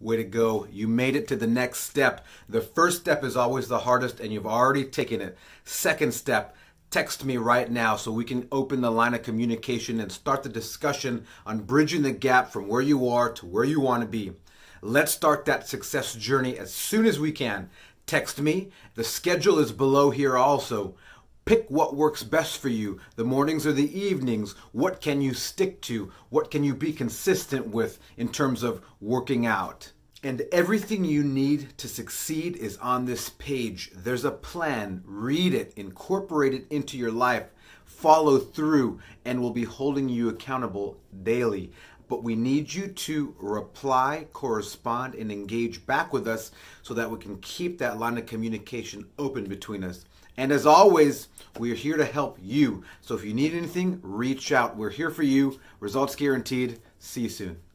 Way to go. You made it to the next step. The first step is always the hardest, and you've already taken it. Second step, text me right now so we can open the line of communication and start the discussion on bridging the gap from where you are to where you want to be. Let's start that success journey as soon as we can. Text me. The schedule is below here also. Pick what works best for you, the mornings or the evenings. What can you stick to? What can you be consistent with in terms of working out? And everything you need to succeed is on this page. There's a plan. Read it, incorporate it into your life, follow through, and we'll be holding you accountable daily. But we need you to reply, correspond, and engage back with us so that we can keep that line of communication open between us. And as always, we are here to help you. So if you need anything, reach out. We're here for you. Results guaranteed. See you soon.